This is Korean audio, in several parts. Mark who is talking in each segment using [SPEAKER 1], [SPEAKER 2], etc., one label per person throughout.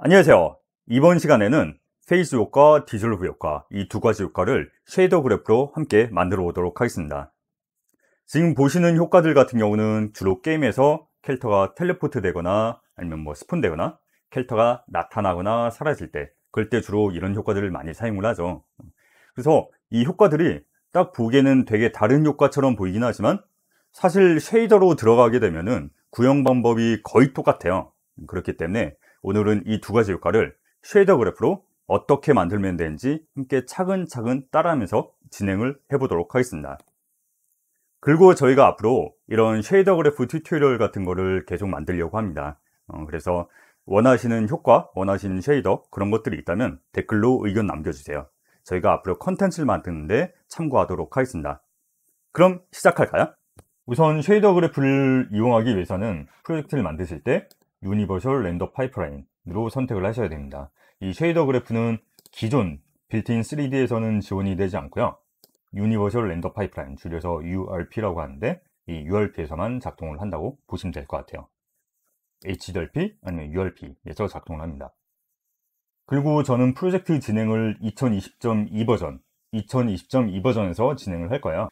[SPEAKER 1] 안녕하세요. 이번 시간에는 phase 효과, dissolve 효과 이 두 가지 효과를 shader graph로 함께 만들어 보도록 하겠습니다. 지금 보시는 효과들 같은 경우는 주로 게임에서 캐릭터가 텔레포트 되거나 아니면 뭐 spawn 되거나 캐릭터가 나타나거나 사라질 때 그럴 때 주로 이런 효과들을 많이 사용을 하죠. 그래서 이 효과들이 딱 보기에는 되게 다른 효과처럼 보이긴 하지만 사실 shader로 들어가게 되면은 구현 방법이 거의 똑같아요. 그렇기 때문에 오늘은 이 두 가지 효과를 shader graph로 어떻게 만들면 되는지 함께 차근차근 따라하면서 진행을 해보도록 하겠습니다. 그리고 저희가 앞으로 이런 shader graph tutorial 같은 거를 계속 만들려고 합니다. 어, 그래서 원하시는 효과, 원하시는 shader 그런 것들이 있다면 댓글로 의견 남겨주세요. 저희가 앞으로 컨텐츠를 만드는데 참고하도록 하겠습니다. 그럼 시작할까요? 우선 shader graph를 이용하기 위해서는 프로젝트를 만드실 때 Universal Render Pipeline으로 선택을 하셔야 됩니다. 이 shader graph는 기존 빌트인 3D에서는 지원이 되지 않고요. Universal Render Pipeline, 줄여서 URP라고 하는데 이 URP에서만 작동을 한다고 보시면 될 것 같아요. HDRP 아니면 URP에서 작동을 합니다. 그리고 저는 프로젝트 진행을 2020.2 버전, 2020.2 버전에서 진행을 할 거예요.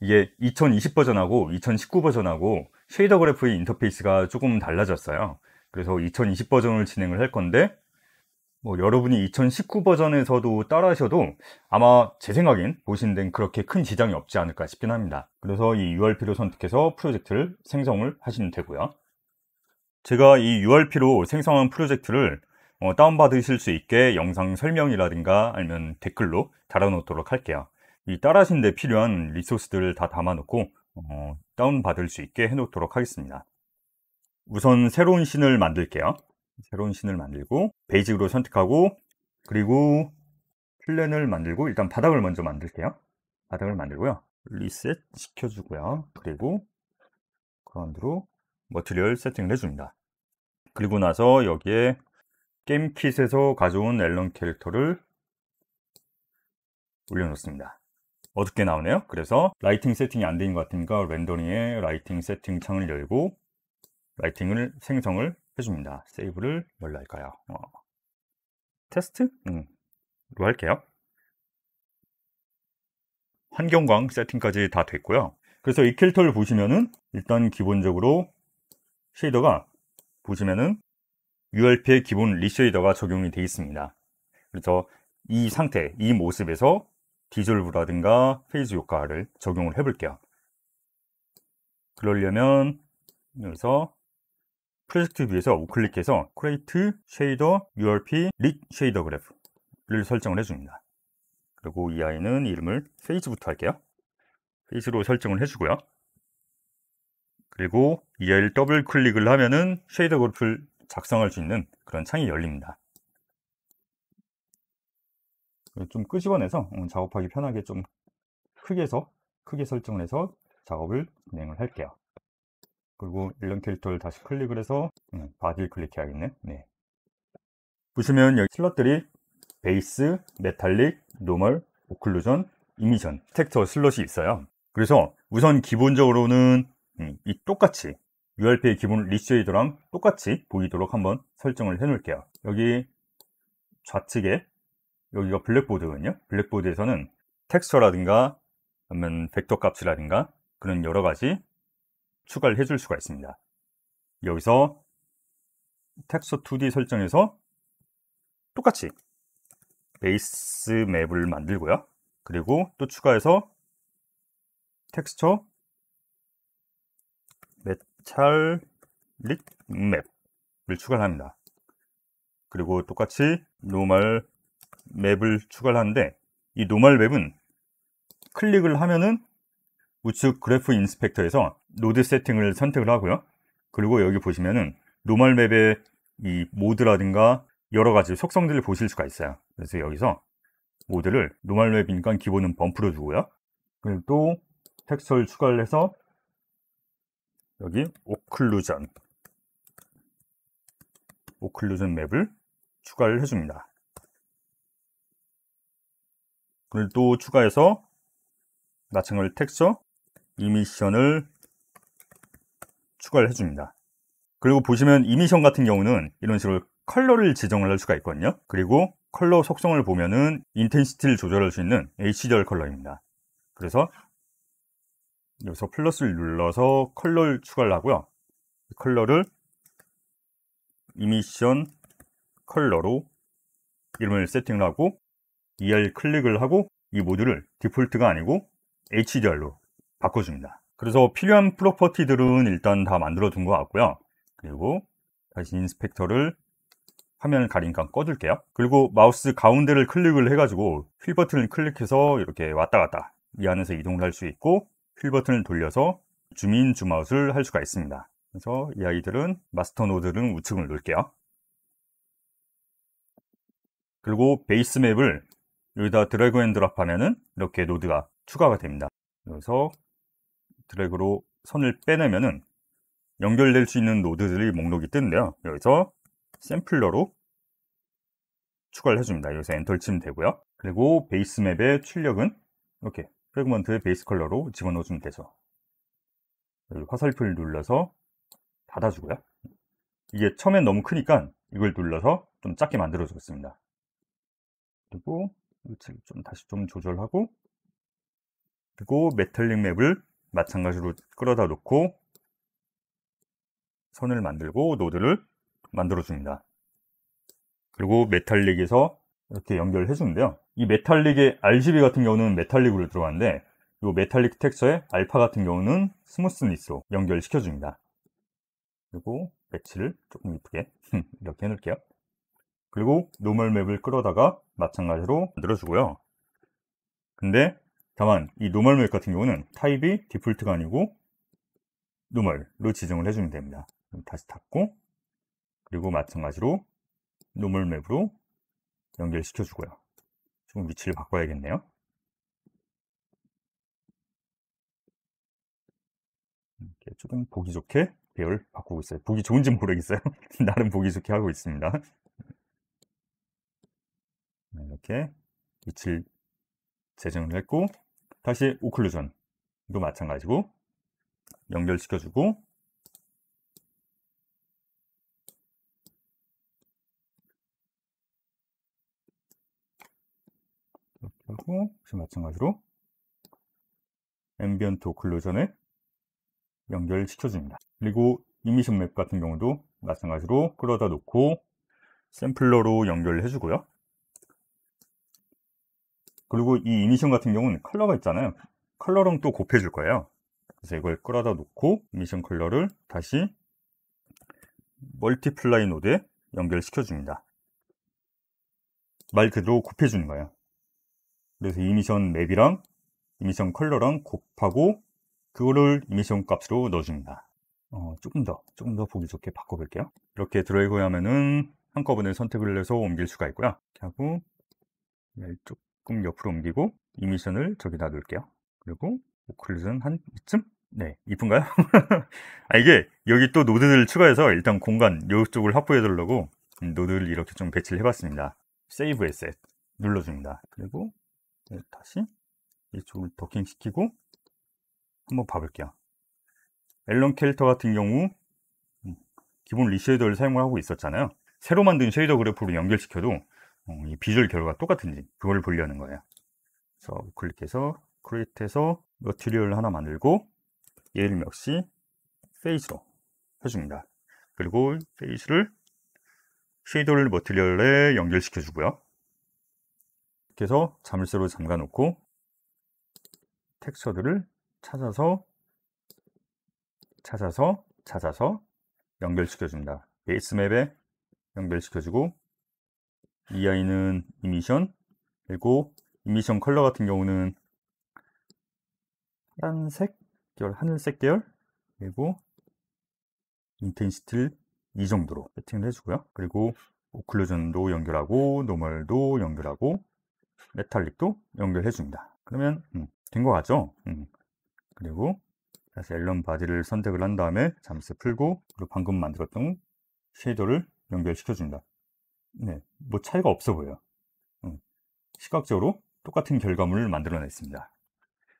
[SPEAKER 1] 이게 2020 버전하고 2019 버전하고 쉐이더 그래프의 인터페이스가 조금 달라졌어요. 그래서 2020 버전을 진행을 할 건데 뭐 여러분이 2019 버전에서도 따라 하셔도 아마 제 생각엔 보시는 데는 그렇게 큰 지장이 없지 않을까 싶긴 합니다. 그래서 이 URP로 선택해서 프로젝트를 생성을 하시면 되고요. 제가 이 URP로 생성한 프로젝트를 어, 다운받으실 수 있게 영상 설명이라든가 아니면 댓글로 달아놓도록 할게요. 이 따라하시는 데 필요한 리소스들을 다 담아놓고 어, 다운받을 수 있게 해놓도록 하겠습니다. 우선 새로운 scene을 만들게요. 새로운 scene을 만들고 Basic으로 선택하고 그리고 Plane을 만들고 일단 바닥을 먼저 만들게요. 바닥을 만들고요. 리셋 시켜주고요. 그리고 Ground로 material 세팅을 해줍니다. 그리고 나서 여기에 Game Kit에서 가져온 엘런 캐릭터를 올려놓습니다. 어둡게 나오네요. 그래서 lighting 세팅이 안 되는 것 같으니까 Rendering에 Lighting 세팅 창을 열고 lighting을 생성을 해줍니다. 세이브를 뭘로 할까요? 어. 테스트? 음, 로 할게요. 환경광 세팅까지 다 됐고요. 그래서 이 캐릭터를 보시면은 일단 기본적으로 shader가 보시면은 URP의 기본 Lit Shader가 적용이 되어 있습니다. 그래서 이 상태, 이 모습에서 dissolve라든가 phase 효과를 적용을 해 볼게요. 그러려면 여기서 프로젝트 view에서 우클릭해서 Create Shader URP Lit Shader Graph를 설정을 해줍니다. 그리고 이 아이는 이름을 phase부터 할게요. phase로 설정을 해주고요. 그리고 이 아이를 더블 클릭을 하면은 shader graph를 작성할 수 있는 그런 창이 열립니다. 좀 끄집어내서 음, 작업하기 편하게 좀 크게 해서 크게 설정을 해서 작업을 진행을 할게요. 그리고 엘런 캐릭터를 다시 클릭을 해서 음, body를 클릭해야겠네. 네. 보시면 여기 슬롯들이 base, metallic, normal, occlusion, emission, texture 슬롯이 있어요. 그래서 우선 기본적으로는 음, 이 똑같이 URP의 기본 Lit Shader랑 똑같이 보이도록 한번 설정을 해 놓을게요. 여기 좌측에 여기가 blackboard거든요. blackboard에서는 texture라든가 아니면 벡터 값이라든가 그런 여러 가지 추가를 해줄 수가 있습니다. 여기서 텍스처 2D 설정에서 똑같이 base map을 만들고요. 그리고 또 추가해서 texture metallic map을 추가를 합니다. 그리고 똑같이 normal map을 추가를 하는데 이 normal map은 클릭을 하면은 우측 Graph Inspector에서 node setting을 선택을 하고요. 그리고 여기 보시면은 normal map의 이 모드라든가 여러 가지 속성들을 보실 수가 있어요. 그래서 여기서 모드를 normal map이니까 기본은 bump로 주고요. 그리고 또 텍스처를 추가를 해서 여기 occlusion occlusion map을 추가를 해줍니다. 그걸 또 추가해서 마찬가지로 texture emission을 추가를 해줍니다. 그리고 보시면 emission 같은 경우는 이런 식으로 컬러를 지정을 할 수가 있거든요. 그리고 컬러 속성을 보면은 intensity를 조절할 수 있는 HDR 컬러입니다. 그래서 여기서 플러스를 눌러서 컬러를 추가를 하고요. 컬러를 emission color로 이름을 세팅을 하고 얘를 클릭을 하고 이 모드를 디폴트가 아니고 HDR로 바꿔줍니다. 그래서 필요한 property들은 일단 다 만들어 둔 것 같고요. 그리고 다시 inspector를 화면을 가리니까 꺼줄게요. 그리고 마우스 가운데를 클릭을 해가지고 휠 버튼을 클릭해서 이렇게 왔다 갔다 이 안에서 이동을 할 수 있고 휠 버튼을 돌려서 zoom in zoom out을 할 수가 있습니다. 그래서 이 아이들은 master node는 우측을 놓을게요. 그리고 base map을 여기다 drag and drop 하면은 이렇게 node가 추가가 됩니다. 그래서 드래그로 선을 빼내면은 연결될 수 있는 node들이 목록이 뜨는데요. 여기서 sampler로 추가를 해줍니다. 여기서 엔터를 치면 되고요. 그리고 base map의 출력은 이렇게 fragment base color로 집어넣어주면 되죠. 화살표를 눌러서 닫아주고요. 이게 처음엔 너무 크니까 이걸 눌러서 좀 작게 만들어 주겠습니다. 그리고 좀 다시 좀 조절하고 그리고 metallic map을 마찬가지로 끌어다 놓고 선을 만들고 node를 만들어 줍니다. 그리고 metallic에서 이렇게 연결해 주는데요. 이 메탈릭의 RGB 같은 경우는 metallic으로 들어가는데 이 metallic texture의 알파 같은 경우는 smoothness로 연결시켜 줍니다. 그리고 배치를 조금 이쁘게 이렇게 해놓을게요. 그리고 normal map을 끌어다가 마찬가지로 만들어주고요. 근데 다만 이 normal map 같은 경우는 타입이 디폴트가 아니고 normal로 지정을 해주면 됩니다. 다시 닫고 그리고 마찬가지로 normal map으로 연결시켜 주고요. 좀 위치를 바꿔야겠네요. 이렇게 조금 보기 좋게 배열 바꾸고 있어요. 보기 좋은지 모르겠어요. 나름 보기 좋게 하고 있습니다. 네, 이렇게 위치를 재정을 했고 다시 오클루전도 마찬가지고 연결시켜주고 이렇게 하고 역시 마찬가지로 ambient occlusion에 연결시켜줍니다. 그리고 emission map 같은 경우도 마찬가지로 끌어다 놓고 sampler로 연결을 해주고요. 그리고 이 emission 같은 경우는 컬러가 있잖아요. 컬러랑 또 곱해줄 거예요. 그래서 이걸 끌어다 놓고 emission color를 다시 multiply 노드에 연결시켜 줍니다. 말 그대로 곱해주는 거예요. 그래서 emission map이랑 emission color랑 곱하고 그거를 emission 값으로 넣어줍니다. 어, 조금 더, 조금 더 보기 좋게 바꿔볼게요. 이렇게 드래그 하면은 한꺼번에 선택을 해서 옮길 수가 있고요. 이렇게 하고 조금 옆으로 옮기고 emission을 저기다 놓을게요. 그리고 occlusion 한 이쯤? 네, 이쁜가요? 아, 이게 여기 또 노드를 추가해서 일단 공간 이쪽을 확보해 두려고 노드를 이렇게 좀 배치를 해봤습니다. save asset 눌러줍니다. 그리고 다시 이쪽을 도킹시키고 한번 봐볼게요. 앨런 캐릭터 같은 경우 음, 기본 lit shader를 사용을 하고 있었잖아요. 새로 만든 shader graph로 연결시켜도 어, 이 비주얼 결과가 똑같은지 그걸 보려는 거예요. 그래서 클릭해서 create해서 material 하나 만들고 얘를 역시 phase로 해줍니다. 그리고 phase를 shader를 material에 연결시켜 주고요. 이렇게 해서 자물쇠로 잠가 놓고 텍스처들을 찾아서 찾아서 찾아서 연결시켜 줍니다. base map에 연결시켜 주고 이 아이는 emission 그리고 emission color 같은 경우는 파란색 계열, 하늘색 계열 그리고 intensity를 이 정도로 세팅을 해주고요. 그리고 occlusion도 연결하고 normal도 연결하고 metallic도 연결해 줍니다. 그러면 음, 된것 같죠? 음. 그리고 다시 앨런 body를 선택을 한 다음에 잠시 풀고 그리고 방금 만들었던 shader를 연결시켜 줍니다. 네, 뭐 차이가 없어 보여요. 음. 시각적으로 똑같은 결과물을 만들어냈습니다.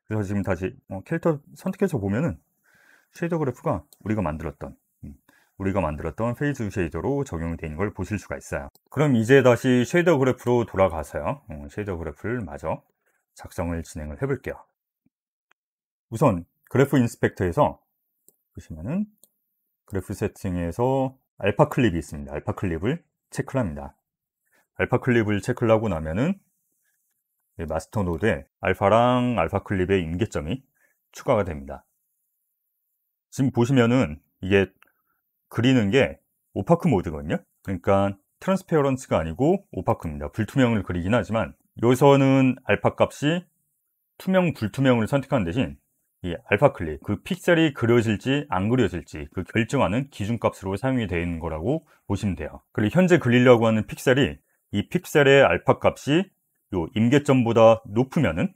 [SPEAKER 1] 그래서 지금 다시 어, 캐릭터 선택해서 보면은 shader graph가 우리가 만들었던 음, 우리가 만들었던 phase shader로 적용이 되는 걸 보실 수가 있어요 그럼 이제 다시 shader graph로 돌아가서요 어, shader graph를 마저 작성을 진행을 해 볼게요 우선 graph inspector에서 보시면은 graph setting에서 알파 클립이 있습니다 알파 클립을 체크를 합니다. 알파 클립을 체크를 하고 나면은 마스터 노드에 알파랑 알파 클립의 임계점이 추가가 됩니다. 지금 보시면은 이게 그리는 게 opaque 모드거든요. 그러니까 transparence가 아니고 opaque입니다. 불투명을 그리긴 하지만 여기서는 알파 값이 투명 불투명을 선택하는 대신 이 알파 클립 그 픽셀이 그려질지 안 그려질지 그 결정하는 기준값으로 사용이 되어 있는 거라고 보시면 돼요. 그리고 현재 그리려고 하는 픽셀이 이 픽셀의 알파 값이 요 임계점보다 높으면은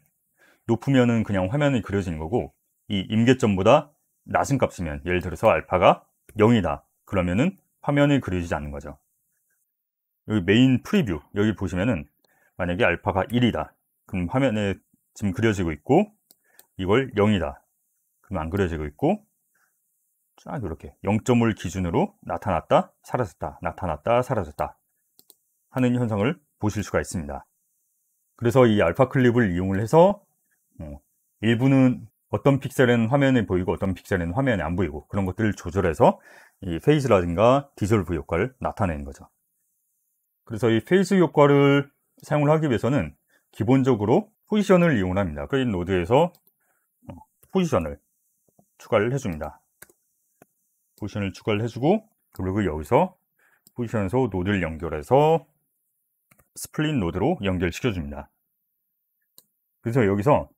[SPEAKER 1] 높으면은 그냥 화면이 그려지는 거고 이 임계점보다 낮은 값이면 예를 들어서 알파가 0이다. 그러면은 화면이 그려지지 않는 거죠. 여기 메인 preview 여기 보시면은 만약에 알파가 1이다. 그럼 화면에 지금 그려지고 있고 이걸 0이다 그럼 안 그려지고 있고 쫙 이렇게 0점을 기준으로 나타났다 사라졌다 나타났다 사라졌다 하는 현상을 보실 수가 있습니다. 그래서 이 알파 클립을 이용을 해서 어, 일부는 어떤 픽셀은 화면에 보이고 어떤 픽셀은 화면에 안 보이고 그런 것들을 조절해서 이 phase라든가 디졸브 효과를 나타내는 거죠. 그래서 이 phase 효과를 사용을 하기 위해서는 기본적으로 포지션을 이용합니다. create 노드에서 어, 포지션을 추가를 해줍니다. 포지션을 추가를 해주고 그리고 여기서 포지션에서 노드를 연결해서 split 노드로 연결시켜 줍니다. 그래서 여기서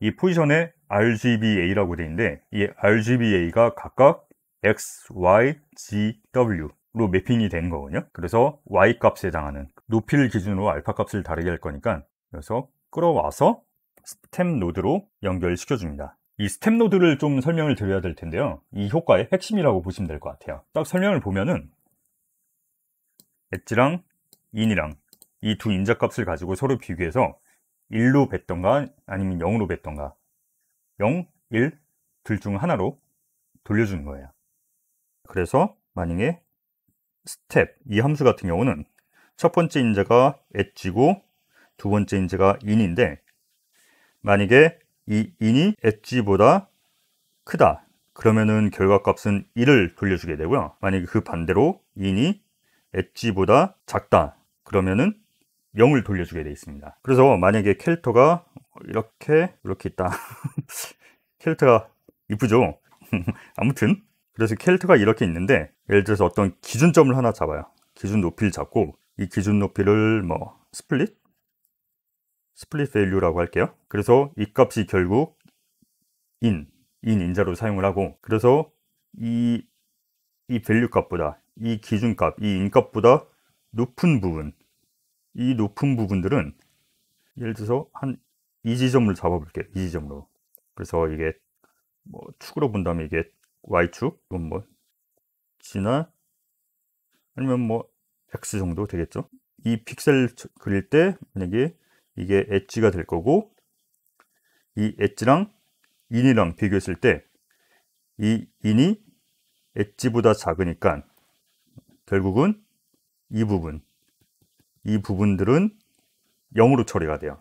[SPEAKER 1] 이 포지션에 RGBA라고 되어 있는데 이 RGBA가 각각 X, Y, Z, W로 매핑이 되는 거거든요. 그래서 Y 값에 해당하는 높이를 기준으로 알파 값을 다르게 할 거니까 그래서 끌어와서 스템 노드로 연결시켜 줍니다 이 스템 노드를 좀 설명을 드려야 될 텐데요. 이 효과의 핵심이라고 보시면 될 것 같아요. 딱 설명을 보면은 edge랑 in이랑 이 두 인자 값을 가지고 서로 비교해서 1로 뱉던가 아니면 0으로 뱉던가 0, 1 둘 중 하나로 돌려주는 거예요. 그래서 만약에 스텝 이 함수 같은 경우는 첫 번째 인자가 edge고 두 번째 인자가 in인데 만약에 이 in이 edge보다 크다. 그러면은 결과값은 1을 돌려주게 되고요. 만약에 그 반대로 in이 edge보다 작다. 그러면은 0을 돌려주게 되어 있습니다. 그래서 만약에 캐릭터가 이렇게 이렇게 있다. 캐릭터가 이쁘죠? 아무튼 그래서 캐릭터가 이렇게 있는데 예를 들어서 어떤 기준점을 하나 잡아요. 기준 높이를 잡고 이 기준 높이를 뭐 split split value라고 할게요 그래서 이 값이 결국 in, in 인자로 사용을 하고 그래서 이, 이 value 값보다 이 기준값, 이 in값보다 높은 부분 이 높은 부분들은 예를 들어서 한 이 지점을 잡아볼게요. 이 지점으로. 그래서 이게 뭐 축으로 본다면 이게 Y축, 이건 뭐 Z나 아니면 뭐 X 정도 되겠죠. 이 픽셀 그릴 때 만약에 이게 엣지가 될 거고 이 엣지랑 인이랑 비교했을 때 이 인이 엣지보다 작으니까 결국은 이 부분 이 부분들은 0으로 처리가 돼요.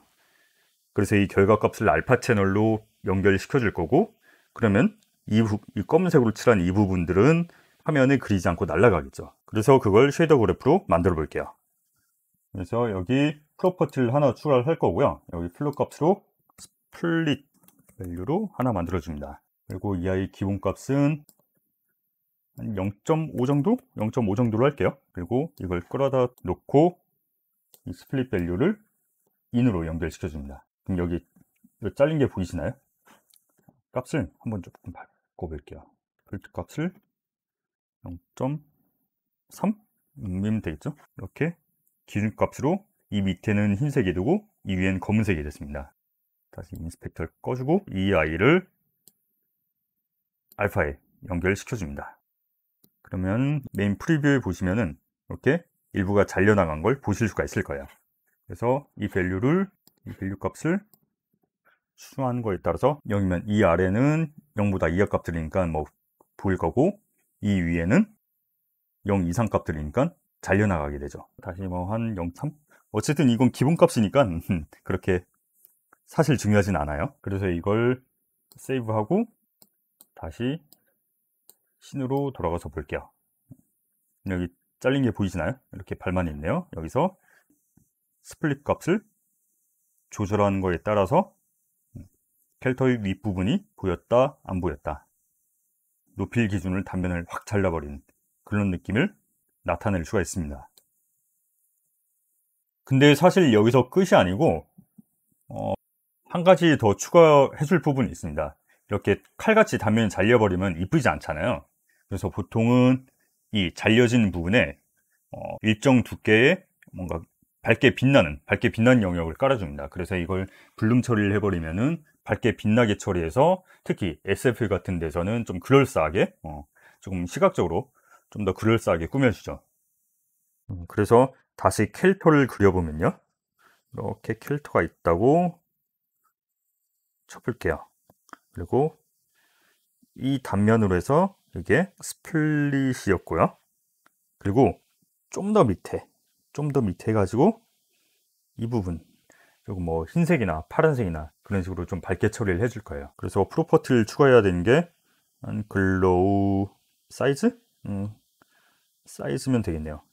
[SPEAKER 1] 그래서 이 결과값을 알파 채널로 연결시켜 줄 거고 그러면 이, 부, 이 검은색으로 칠한 이 부분들은 화면에 그리지 않고 날아가겠죠. 그래서 그걸 쉐이더 그래프로 만들어 볼게요. 그래서 여기 property를 하나 추가를 할 거고요. 여기 float 값으로 split value로 하나 만들어 줍니다. 그리고 이 아이 기본 값은 한 0.5 정도? 0.5 정도로 할게요. 그리고 이걸 끌어다 놓고 이 split value를 in으로 연결시켜 줍니다 그럼 여기 잘린 게 보이시나요? 값을 한번 조금 바꿔볼게요 필트 값을 0.3 음 되겠죠? 이렇게 기준값으로 이 밑에는 흰색이 되고 이 위엔 검은색이 됐습니다 다시 inspector를 꺼주고 이 아이를 알파에 연결시켜 줍니다 그러면 main preview에 보시면은 이렇게 일부가 잘려나간 걸 보실 수가 있을 거예요 그래서 이 value를 이 value 값을 수정하는 거에 따라서 0이면 이 아래는 0보다 이하 값들이니까 뭐 보일 거고 이 위에는 0 이상 값들이니까 잘려나가게 되죠. 다시 뭐 한 0.3? 어쨌든 이건 기본값이니까 그렇게 사실 중요하진 않아요. 그래서 이걸 세이브하고 다시 신으로 돌아가서 볼게요. 여기 잘린 게 보이시나요? 이렇게 발만 있네요. 여기서 스플릿 값을 조절하는 거에 따라서 캐릭터의 윗부분이 보였다, 안 보였다. 높일 기준을 단면을 확 잘라버린 그런 느낌을 나타낼 수가 있습니다. 근데 사실 여기서 끝이 아니고 어, 한 가지 더 추가해 줄 부분이 있습니다. 이렇게 칼같이 단면이 잘려버리면 이쁘지 않잖아요. 그래서 보통은 이 잘려진 부분에 어, 일정 두께의 뭔가 밝게 빛나는 밝게 빛나는 영역을 깔아줍니다. 그래서 이걸 블룸 처리를 해버리면은 밝게 빛나게 처리해서 특히 SF 같은 데서는 좀 그럴싸하게 어, 조금 시각적으로 좀 더 그럴싸하게 꾸며주죠. 음, 그래서 다시 캐릭터를 그려보면요. 이렇게 캐릭터가 있다고 쳐볼게요. 그리고 이 단면으로 해서 이게 스플릿이었고요. 그리고 좀 더 밑에, 좀 더 밑에 해가지고 이 부분, 그리고 뭐 흰색이나 파란색이나 그런 식으로 좀 밝게 처리를 해줄 거예요. 그래서 property를 추가해야 되는 게 glow size? 음, 사이즈면 되겠네요.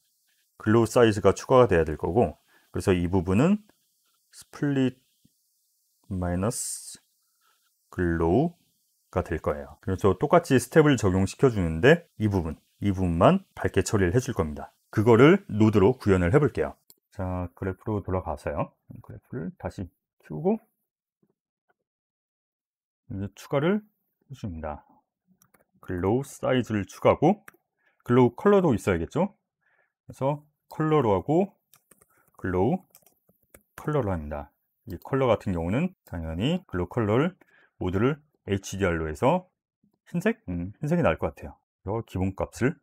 [SPEAKER 1] glow size가 추가가 돼야 될 거고 그래서 이 부분은 split 마이너스 glow가 될 거예요. 그래서 똑같이 step을 적용시켜 주는데 이 부분, 이 부분만 밝게 처리를 해줄 겁니다. 그거를 노드로 구현을 해 볼게요. 자, 그래프로 돌아가서요. 그래프를 다시 키우고 이제 추가를 해줍니다. glow size를 추가하고 glow color도 있어야겠죠? 그래서 컬러로 하고 glow color로 합니다. 이 컬러 같은 경우는 당연히 glow color를 모드를 HDR로 해서 흰색? 음, 흰색이 나을 것 같아요. 이 기본값을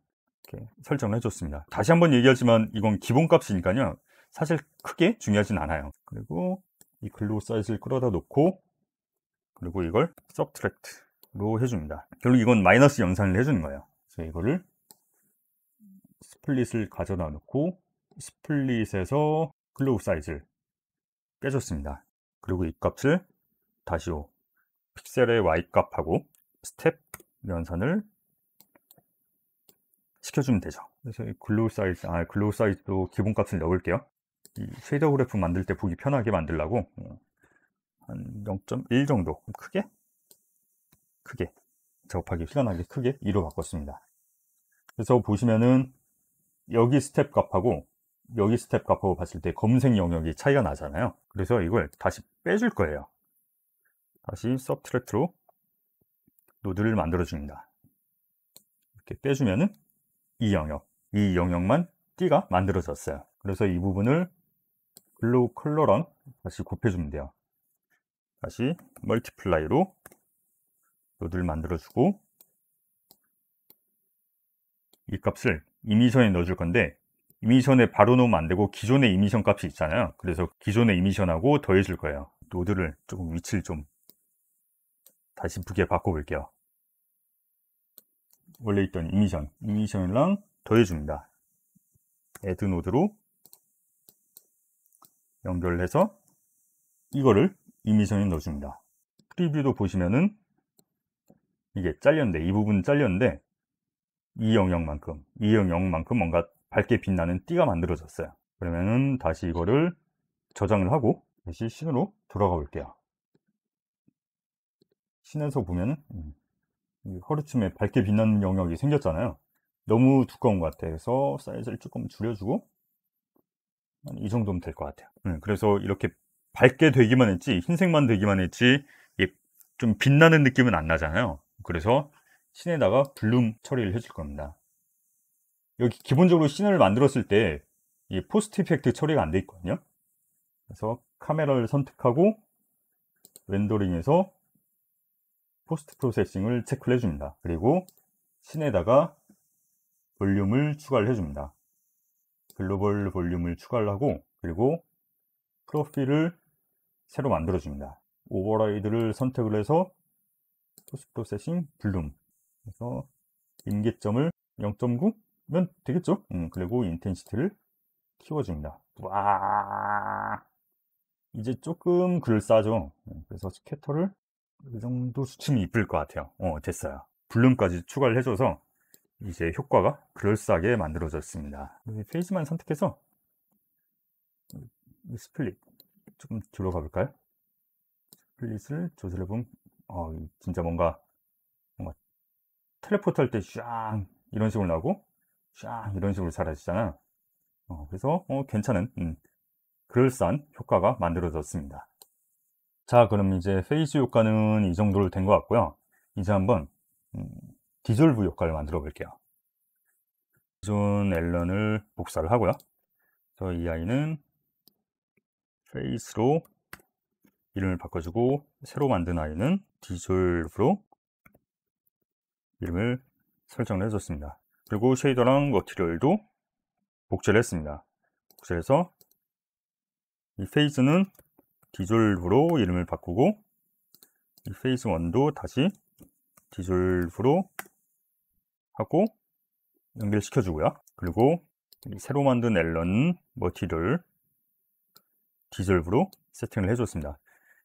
[SPEAKER 1] 이렇게 설정을 해줬습니다. 다시 한번 얘기하지만 이건 기본값이니까요. 사실 크게 중요하진 않아요. 그리고 이 glow size를 끌어다 놓고 그리고 이걸 subtract로 해줍니다. 결국 이건 마이너스 연산을 해주는 거예요. 그래서 이거를 split을 가져다 놓고 split에서 glow size를 빼줬습니다. 그리고 이 값을 다시 픽셀의 Y값하고 스텝 연산을 시켜주면 되죠. 그래서 이 glow size, 아, glow size도 기본값을 넣을게요. 이 shader graph 만들 때 보기 편하게 만들라고 어, 한0.1 정도 크게 크게 작업하기 편하게 크게 2로 바꿨습니다. 그래서 보시면은 여기 스텝 값하고 여기 스텝 값하고 봤을 때 검은색 영역이 차이가 나잖아요. 그래서 이걸 다시 빼줄 거예요. 다시 subtract로 노드를 만들어 줍니다. 이렇게 빼주면은 이 영역, 이 영역만 띠가 만들어졌어요. 그래서 이 부분을 glow color랑 다시 곱해주면 돼요. 다시 multiply로 노드를 만들어주고 이 값을 emission에 넣어줄 건데 emission에 바로 넣으면 안 되고 기존의 emission 값이 있잖아요. 그래서 기존의 emission하고 더해줄 거예요. 노드를 조금 위치를 좀 다시 부게 바꿔볼게요. 원래 있던 emission, emission이랑 더해줍니다. add node로 연결해서 이거를 emission에 넣어줍니다. preview도 보시면은 이게 잘렸는데 이 부분 잘렸는데 이 영역만큼 이 영역만큼 뭔가 밝게 빛나는 띠가 만들어졌어요. 그러면은 다시 이거를 저장을 하고 다시 신으로 돌아가 볼게요. 신에서 보면은 음, 허리춤에 밝게 빛나는 영역이 생겼잖아요. 너무 두꺼운 것 같아서 사이즈를 조금 줄여주고 이 정도면 될 것 같아요. 음, 그래서 이렇게 밝게 되기만 했지 흰색만 되기만 했지 좀 빛나는 느낌은 안 나잖아요. 그래서 신에다가 블룸 처리를 해줄 겁니다. 여기 기본적으로 scene을 만들었을 때 이 post effect 처리가 안 돼 있거든요. 그래서 카메라를 선택하고 렌더링에서 post processing을 체크를 해줍니다. 그리고 scene에다가 볼륨을 추가를 해줍니다. global volume을 추가를 하고 그리고 프로필을 새로 만들어줍니다. override를 선택을 해서 post processing bloom 그래서 임계점을 0.9 되겠죠? 음, 그리고 intensity를 키워줍니다. 와 이제 조금 그럴싸하죠? 음, 그래서 scatter를 이 정도 수치면 이쁠 것 같아요. 어, 됐어요. bloom까지 추가를 해줘서 이제 효과가 그럴싸하게 만들어졌습니다. phase만 선택해서 split 조금 뒤로 가볼까요? split을 조절해보면 어, 진짜 뭔가 텔레포트 할 때 쫙 이런 식으로 나오고 쫙 이런 식으로 사라지잖아 어, 그래서 어, 괜찮은 음, 그럴싸한 효과가 만들어졌습니다. 자 그럼 이제 phase 효과는 이 정도로 된 것 같고요. 이제 한번 음, dissolve 효과를 만들어 볼게요. 기존 앨런을 복사를 하고요. 자 이 아이는 phase로 이름을 바꿔주고 새로 만든 아이는 dissolve로 이름을 설정을 해줬습니다. 그리고 shader랑 material도 복제를 했습니다. 복제해서 이 phase는 dissolve로 이름을 바꾸고 이 phase 1도 다시 dissolve로 하고 연결시켜 주고요. 그리고 새로 만든 앨런 material dissolve로 세팅을 해줬습니다.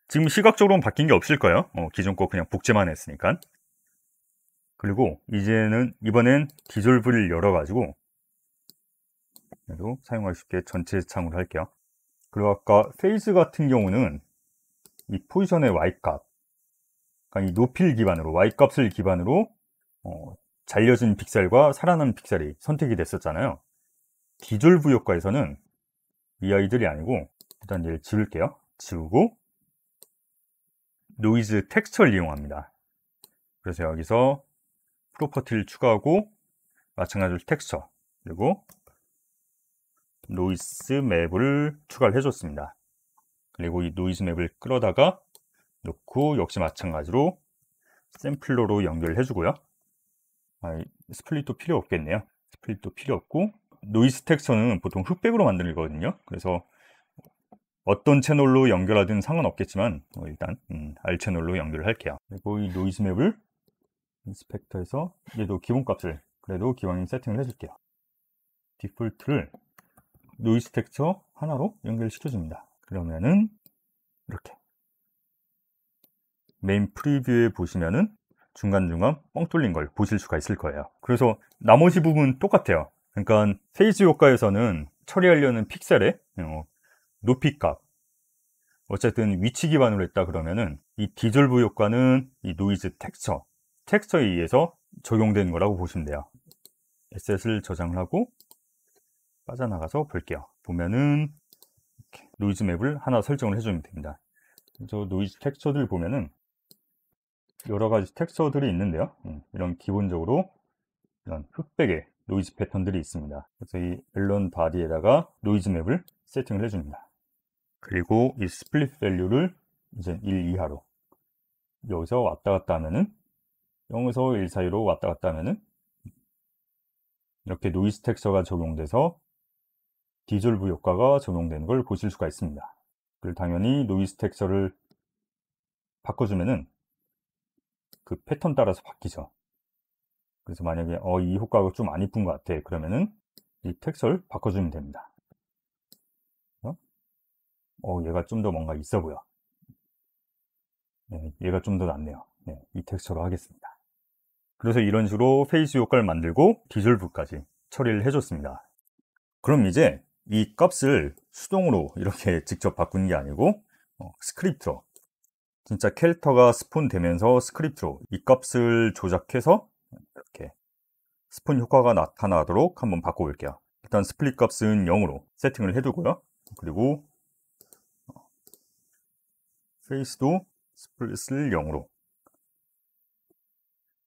[SPEAKER 1] 지금 시각적으로는 바뀐 게 없을 거예요. 어, 기존 거 그냥 복제만 했으니까. 그리고 이제는 이번엔 dissolve를 열어가지고 그래도 사용할 수 있게 전체 창으로 할게요. 그리고 아까 phase 같은 경우는 이 position의 Y값 그러니까 이 높이를 기반으로 Y값을 기반으로 어, 잘려진 픽셀과 살아남은 픽셀이 선택이 됐었잖아요. dissolve 효과에서는 이 아이들이 아니고 일단 얘를 지울게요. 지우고 noise texture를 이용합니다. 그래서 여기서 property를 추가하고 마찬가지로 texture 그리고 noise map을 추가를 해줬습니다. 그리고 이 noise map을 끌어다가 놓고 역시 마찬가지로 sampler로 연결해 주고요. 아, split도 필요 없겠네요. split도 필요 없고 noise texture는 보통 흑백으로 만들거든요. 그래서 어떤 채널로 연결하든 상관없겠지만 뭐 일단 음, R 채널로 연결을 할게요. 그리고 이 noise map을 inspector에서 얘도 기본값을 그래도 기왕이면 세팅을 해줄게요. default를 noise texture 하나로 연결시켜 줍니다. 그러면은 이렇게 main preview에 보시면은 중간중간 뻥 뚫린 걸 보실 수가 있을 거예요. 그래서 나머지 부분 똑같아요. 그러니까 phase 효과에서는 처리하려는 픽셀의 어, 높이 값 어쨌든 위치 기반으로 했다 그러면은 이 dissolve 효과는 이 noise texture texture에 의해서 적용된 거라고 보시면 돼요. asset을 저장을 하고 빠져나가서 볼게요. 보면은 noise map을 하나 설정을 해주면 됩니다. 저 noise texture들 보면은 여러 가지 texture들이 있는데요. 음, 이런 기본적으로 이런 흑백의 노이즈 패턴들이 있습니다. 그래서 이 앨런 body에다가 noise map을 세팅을 해줍니다. 그리고 이 split value를 이제 1 이하로 여기서 왔다 갔다 하면은 0에서 1 사이로 왔다 갔다 하면은 이렇게 noise texture가 적용돼서 dissolve 효과가 적용되는 걸 보실 수가 있습니다. 그리고 당연히 noise texture를 바꿔주면은 그 패턴 따라서 바뀌죠. 그래서 만약에 어, 이 효과가 좀 안 이쁜 것 같아. 그러면은 이 texture를 바꿔주면 됩니다. 어, 얘가 좀 더 뭔가 있어 보여. 네, 얘가 좀 더 낫네요. 네, 이 텍스처로 하겠습니다. 그래서 이런 식으로 phase 효과를 만들고 dissolve까지 처리를 해줬습니다. 그럼 이제 이 값을 수동으로 이렇게 직접 바꾸는 게 아니고 어, script로 진짜 캐릭터가 spawn 되면서 script로 이 값을 조작해서 이렇게 spawn 효과가 나타나도록 한번 바꿔볼게요. 일단 split 값은 0으로 세팅을 해두고요. 그리고 phase도 split을 0으로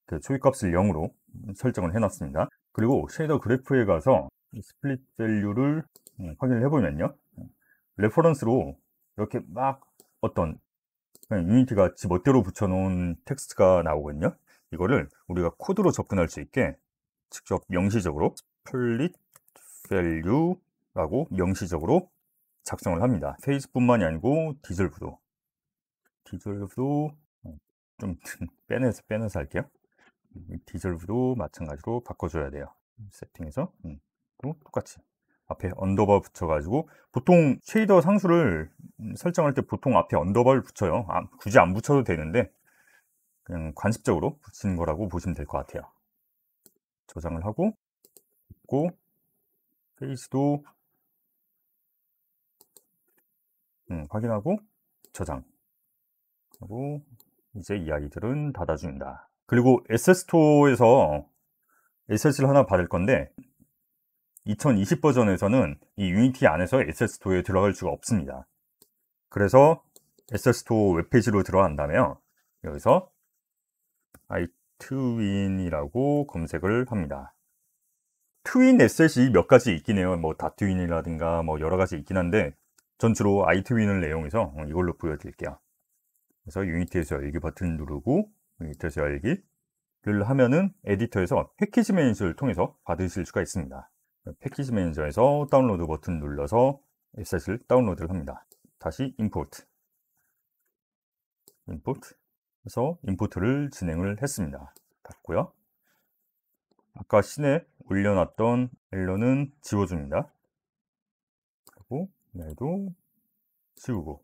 [SPEAKER 1] 그 초기값을 0으로 설정을 해놨습니다. 그리고 shader graph에 가서 split value를 음, 확인을 해보면요. reference로 이렇게 막 어떤 유니티가 지 멋대로 붙여놓은 텍스트가 나오거든요. 이거를 우리가 코드로 접근할 수 있게 직접 명시적으로 split value라고 명시적으로 작성을 합니다. phase뿐만이 아니고 dissolve도 dissolve도 어, 좀 빼내서 빼내서 할게요 dissolve도 마찬가지로 바꿔줘야 돼요. 세팅해서. 음, 또 똑같이 앞에 underbar 붙여가지고 보통 shader 상수를 설정할 때 보통 앞에 underbar를 붙여요. 아, 굳이 안 붙여도 되는데 그냥 관습적으로 붙이는 거라고 보시면 될 것 같아요. 저장을 하고 있고 phase도 음, 확인하고 저장. 하고 이제 이 아이들은 닫아준다 그리고 SS토어에서 SS를 하나 받을 건데 2020 버전에서는 이 유니티 안에서 SS토어에 들어갈 수가 없습니다. 그래서 Asset Store 웹페이지로 들어간다면 여기서 iTween이라고 검색을 합니다. tween asset이 몇 가지 있긴 해요. 뭐 DOTween이라든가 뭐 여러 가지 있긴 한데 전 주로 iTween을 이용해서 이걸로 보여드릴게요. 그래서 유니티에서 열기 버튼 누르고 유니티에서 열기를 하면은 에디터에서 패키지 매니저를 통해서 받으실 수가 있습니다. 패키지 매니저에서 다운로드 버튼 눌러서 asset을 다운로드를 합니다. 다시 임포트 임포트 해서 임포트를 진행을 했습니다. 닫고요. 아까 신에 올려놨던 엘런은 지워줍니다. 그리고 얘도 지우고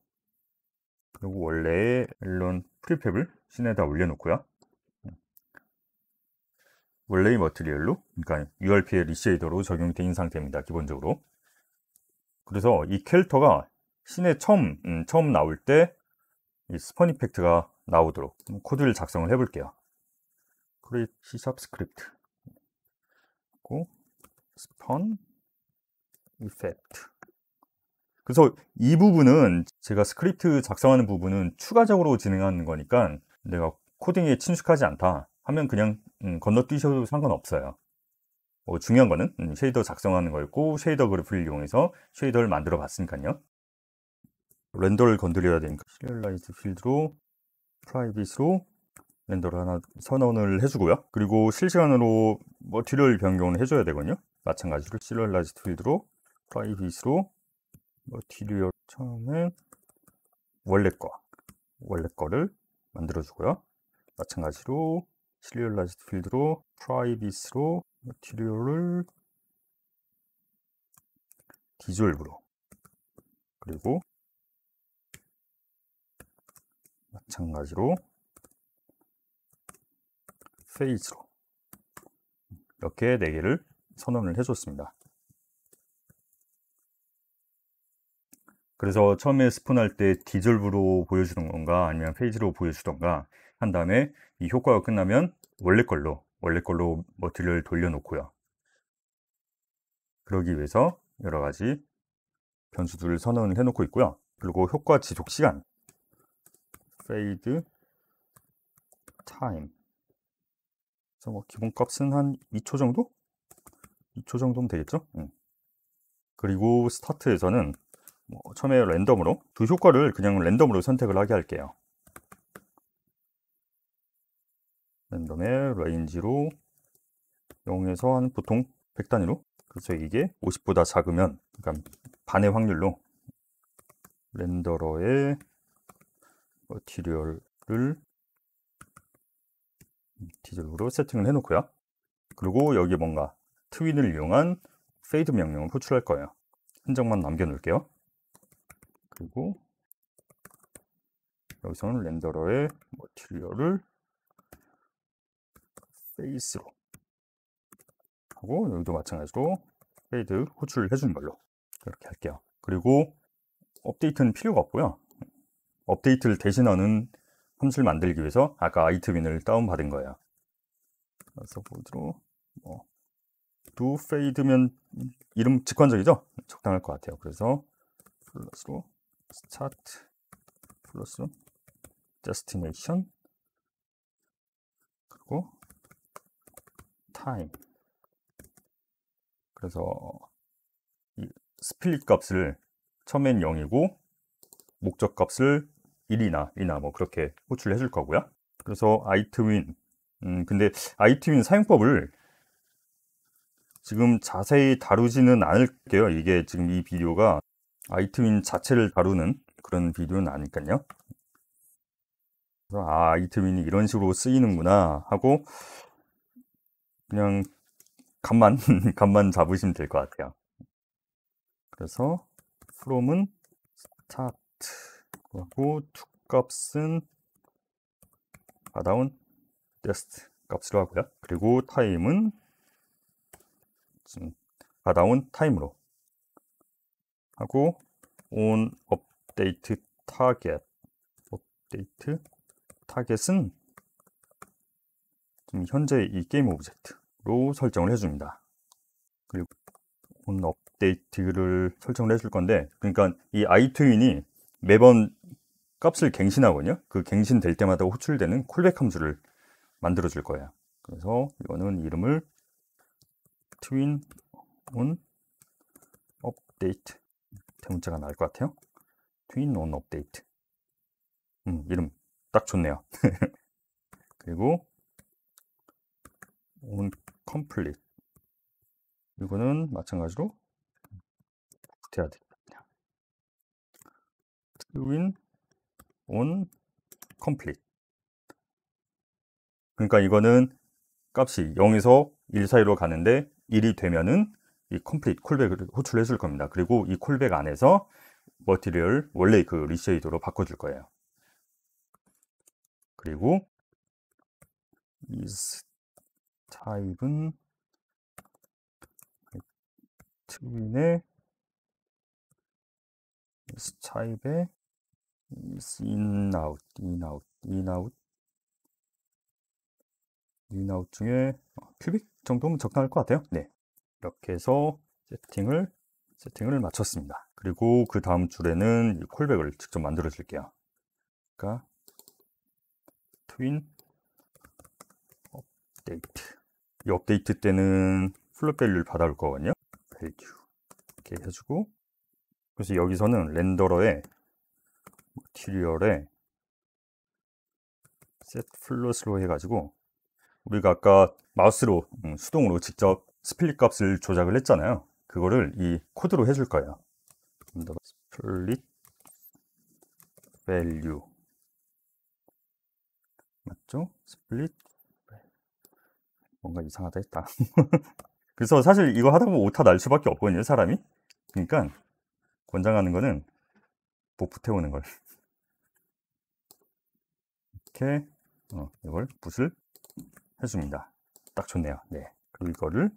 [SPEAKER 1] 그리고 원래의 엘런 프리팹을 신에다 올려놓고요. 원래의 머티리얼로 그러니까 URP의 리쉐이더로 적용된 상태입니다 기본적으로. 그래서 이 캐릭터가 신에 처음 음, 처음 나올 때 이 spawn effect가 나오도록 코드를 작성을 해 볼게요. create C# 스크립트 그리고 spawn effect 그래서 이 부분은 제가 스크립트 작성하는 부분은 추가적으로 진행하는 거니까 내가 코딩에 친숙하지 않다 하면 그냥 음, 건너뛰셔도 상관없어요. 뭐 중요한 거는 음, shader 작성하는 거였고 shader 그래프를 이용해서 shader를 만들어 봤으니까요. renderer를 건드려야 되니까 serialize field로 private으로 renderer를 하나 선언을 해주고요. 그리고 실시간으로 material 변경을 해줘야 되거든요. 마찬가지로 serialize field로 private으로 material 처음에 원래 거 원래 거를 만들어 주고요 마찬가지로 시리얼라이즈 필드로 프라이빗으로 머티리얼을 디졸브로 그리고 마찬가지로 phase로 이렇게 4개를 선언을 해줬습니다. 그래서 처음에 spawn할 때 dissolve로 보여주는 건가 아니면 phase로 보여주던가 한 다음에 이 효과가 끝나면 원래 걸로 원래 걸로 머티를 돌려놓고요. 그러기 위해서 여러 가지 변수들을 선언을 해놓고 있고요. 그리고 효과 지속 시간 fade time 그래서 뭐 기본값은 한 2초 정도? 2초 정도면 되겠죠? 응. 그리고 스타트에서는 뭐 처음에 랜덤으로 두 효과를 그냥 랜덤으로 선택을 하게 할게요 random의 range로 0에서 한 보통 100 단위로 그래서 이게 50보다 작으면 그러니까 반의 확률로 renderer의 material을 dissolve로 세팅을 해놓고요. 그리고 여기 뭔가 tween을 이용한 fade 명령을 호출할 거예요. 한 장만 남겨놓을게요. 그리고 여기서는 renderer의 material을 phase로 하고 여기도 마찬가지로 fade 호출을 해주는 걸로 이렇게 할게요. 그리고 업데이트는 필요가 없고요. 업데이트를 대신하는 함수를 만들기 위해서 아까 iTween을 다운받은 거예요. 그래서 void로 뭐 do fade면 이름 직관적이죠? 적당할 것 같아요. 그래서 float로 start float destination 그리고 time 그래서 이 split 값을 처음엔 0이고 목적 값을 1이나 2나 뭐 그렇게 호출해 줄 거고요. 그래서 iTween 음 근데 iTween 사용법을 지금 자세히 다루지는 않을게요. 이게 지금 이 비디오가 iTwin 자체를 다루는 그런 비디오는 그래서 아 iTwin이 이런 식으로 쓰이는구나 하고 그냥 값만 값만 잡으시면 될 것 같아요. 그래서 from은 start 하고 to 값은 받아온 test 값으로 하고요. 그리고 time은 받아온 타임으로 하고 on update target update target은 지금 현재 이 게임 오브젝트로 설정을 해줍니다. 그리고 on update를 설정을 해줄 건데 그러니까 이 iTween이 매번 값을 갱신하거든요. 그 갱신될 때마다 호출되는 콜백 함수를 만들어 줄 거예요. 그래서 이거는 이름을 twin on update 대문자가 나을 것 같아요. twin on update 음, 이름 딱 좋네요. 그리고 on complete 이거는 마찬가지로 붙여야 됩니다. tween on complete 그러니까 이거는 값이 0에서 1 사이로 가는데 1이 되면은 이 complete callback을 호출해 줄 겁니다. 그리고 이 callback 안에서 material 원래 그 lit shader로 바꿔줄 거예요. 그리고 ease type은 트윈의 out, in out, in out 중에 큐빅 정도면 적당할 것 같아요. 네, 이렇게 해서 세팅을 세팅을 마쳤습니다. 그리고 그 다음 줄에는 이 콜백을 직접 만들어 줄게요. 그러니까 트윈 업데이트 이 업데이트 때는 float value를 받아올 거거든요 value 이렇게 해주고 그래서 여기서는 renderer에 material에 set float으로 해가지고 우리가 아까 마우스로 음, 수동으로 직접 split 값을 조작을 했잖아요. 그거를 이 코드로 해줄 거예요. split value 맞죠? split 뭔가 이상하다 했다. 그래서 사실 이거 하다 보면 오타 날 수밖에 없거든요 사람이. 그러니까 권장하는 거는 복붙해 두는 걸. 이렇게 어, 이걸 복붙을 해줍니다. 딱 좋네요. 네. 그리고 이거를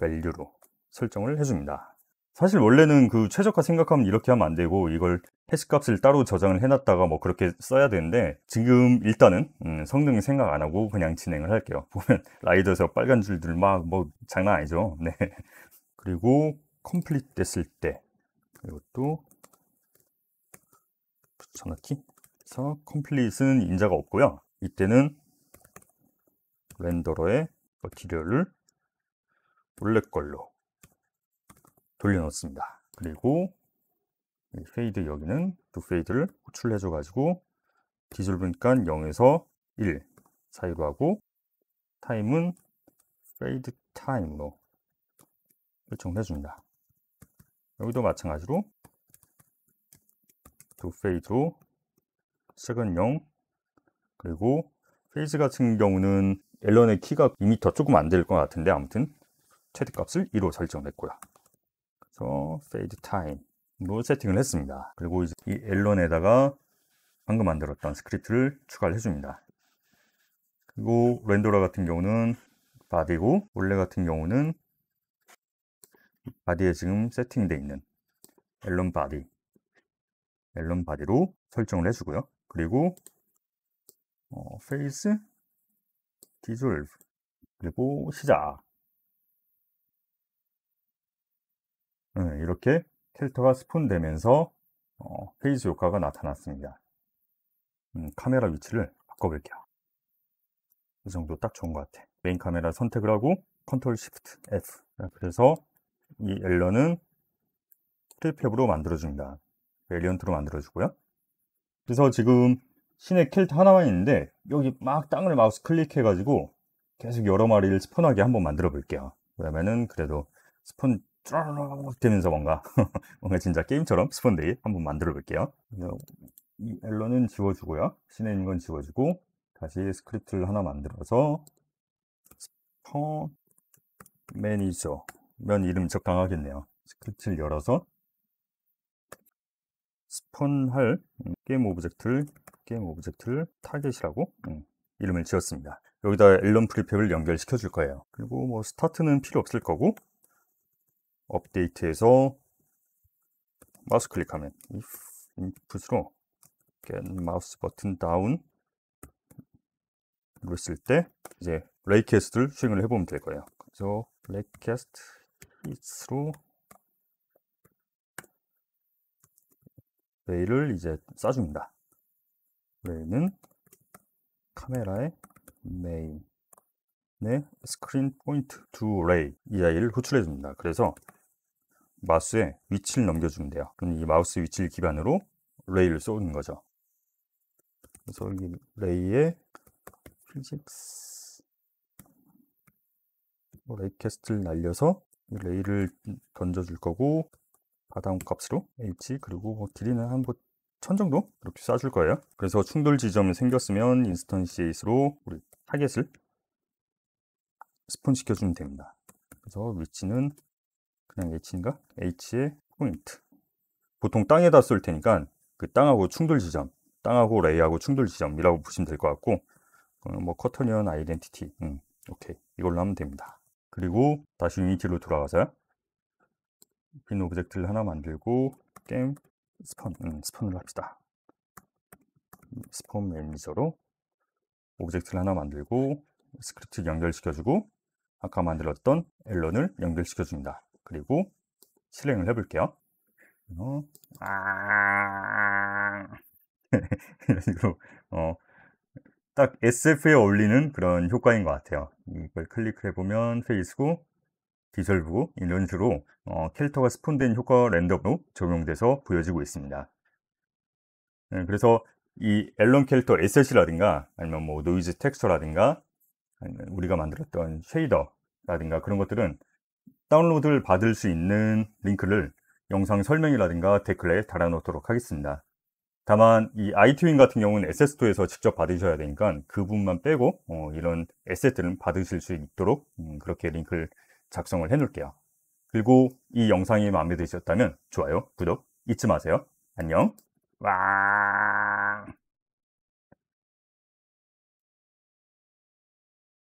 [SPEAKER 1] value로 설정을 해줍니다. 사실 원래는 그 최적화 생각하면 이렇게 하면 안 되고 이걸 hash 값을 따로 저장을 해놨다가 뭐 그렇게 써야 되는데 지금 일단은 음, 성능 생각 안 하고 그냥 진행을 할게요. 보면 Rider에서 빨간 줄들 막 뭐 장난 아니죠? 네. 그리고 complete 됐을 때 이것도 붙여넣기. 그래서 complete는 인자가 없고요. 이때는 renderer의 material을 원래 걸로 돌려놓습니다. 그리고 fade 여기는 do fade를 호출해 줘 가지고 dissolve니까 0에서 1 사이로 하고 time은 fade time으로 설정해 줍니다. 여기도 마찬가지로 do fade로 시작은 0 그리고 phase 같은 경우는 앨런의 키가 2m 조금 안 될 것 같은데 아무튼 최대 값을 2로 설정했고요. 그래서 fade time로 세팅을 했습니다. 그리고 이제 이 앨런에다가 방금 만들었던 스크립트를 추가를 해줍니다. 그리고 renderer 같은 경우는 body고 원래 같은 경우는 body에 지금 세팅되어 있는 앨런 body 앨런 body로 설정을 해주고요. 그리고 어, phase dissolve 그리고 시작 이렇게 캐릭터가 spawn되면서 어, phase 효과가 나타났습니다. 음, 카메라 위치를 바꿔볼게요. 이 정도 딱 좋은 것 같아. 메인 카메라 선택을 하고 Control Shift F. 그래서 이 앨런은 prefab으로 만들어줍니다. variant로 만들어주고요. 그래서 지금 신의 캐릭터 하나만 있는데 여기 막 땅을 마우스 클릭해가지고 계속 여러 마리를 spawn하게 한번 만들어 볼게요. 그러면은 그래도 spawn 쭈르륵 되면서 뭔가 뭔가 진짜 게임처럼 spawn되게 한번 만들어 볼게요 이 앨런은 지워주고요 신에 있는 건 지워주고 다시 스크립트를 하나 만들어서 spawn manager 면 이름 적당하겠네요. 스크립트를 열어서 spawn할 음, game object를 game object를 target이라고 음, 이름을 지었습니다. 여기다 앨런 prefab을 연결시켜 줄 거예요. 그리고 뭐 start는 필요 없을 거고 update에서 마우스 클릭하면 if input으로 get mouse button down 누르실 때 이제 raycast를 수행을 해보면 될 거예요. 그래서 raycast hit로 ray를 이제 쏴줍니다. ray는 camera의 main의 screen point to ray 이 아이를 호출해 줍니다. 그래서 마우스에 위치를 넘겨주면 돼요. 그럼 이 마우스 위치를 기반으로 ray를 쏘는 거죠. 그래서 이 ray의 physics raycast를 날려서 ray를 던져줄 거고 받아온 값으로 h 그리고 뭐 길이는 한1000 정도 이렇게 쏴줄 거예요. 그래서 충돌 지점이 생겼으면 instantiate로 우리 target을 spawn 시켜주면 됩니다. 그래서 위치는 그냥 h인가? h의 point. 보통 땅에다 쏠 테니까 그 땅하고 충돌 지점, 땅하고 ray하고 충돌 지점이라고 보시면 될 것 같고 뭐 quaternion identity, 음, 오케이 이걸로 하면 됩니다. 그리고 다시 유니티로 돌아가서 빈 object를 하나 만들고 game spawn, 음, spawn을 합시다. spawn manager로 object를 하나 만들고 스크립트 연결시켜주고 아까 만들었던 앨런을 연결시켜줍니다. 그리고 실행을 해볼게요. 어, 이런 식으로 어, 딱 SF에 어울리는 그런 효과인 것 같아요. 이걸 클릭해 보면 phase고 dissolve 이런 식으로 어, 캐릭터가 spawn된 효과가 랜덤으로 적용돼서 보여지고 있습니다. 네, 그래서 이 앨런 캐릭터 asset이라든가 아니면 뭐 noise texture라든가 아니면 우리가 만들었던 shader라든가 그런 것들은 다운로드를 받을 수 있는 링크를 영상 설명이라든가 댓글에 달아놓도록 하겠습니다. 다만 이 iTween 같은 경우는 SS2에서 직접 받으셔야 되니까 그 부분만 빼고 어, 이런 asset들은 받으실 수 있도록 음, 그렇게 링크를 작성을 해 놓을게요. 그리고 이 영상이 마음에 드셨다면 좋아요, 구독 잊지 마세요. 안녕. 와.